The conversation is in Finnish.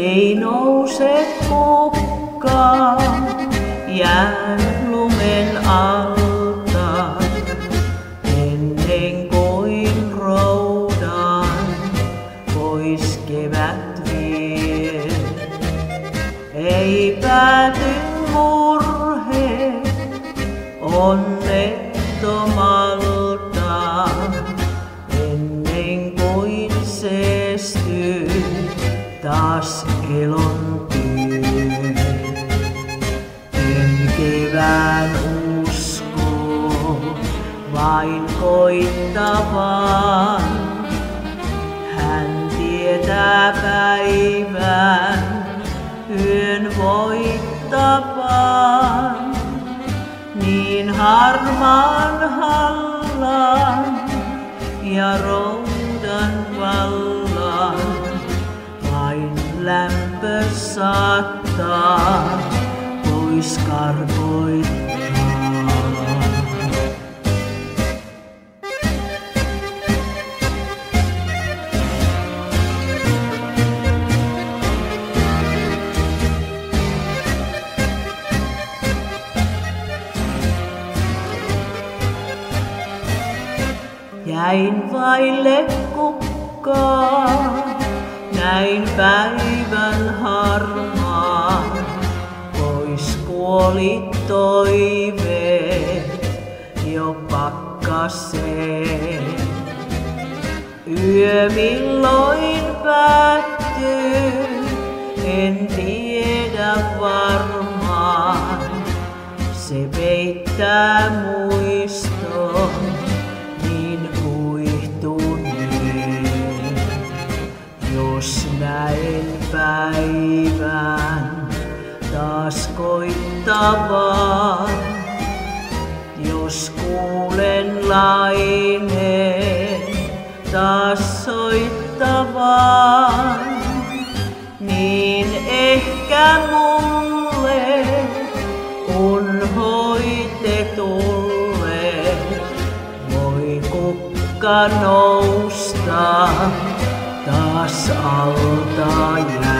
ei nouse kukka jää lumen alta ennen kuin roudan pois kevät vie. Ei pääty murhe onnettomalta taas elon. En kevään usko vain koittavan. Hän tietää päivän yön voittavan. Niin harmaan hallan ja roudan lämpö saattaa pois karkoittaa. Jäin vaille kukkaa, näin päivän harmaan. Pois kuoli toive jo pakkaseen. Yö milloin päättyy, en tiedä varmaan. Se peittää muiston päivän taas koittavan, jos kuulen laineen taas soittavan, niin ehkä mulle unhoitetulle voi kukka nousta pasaulē.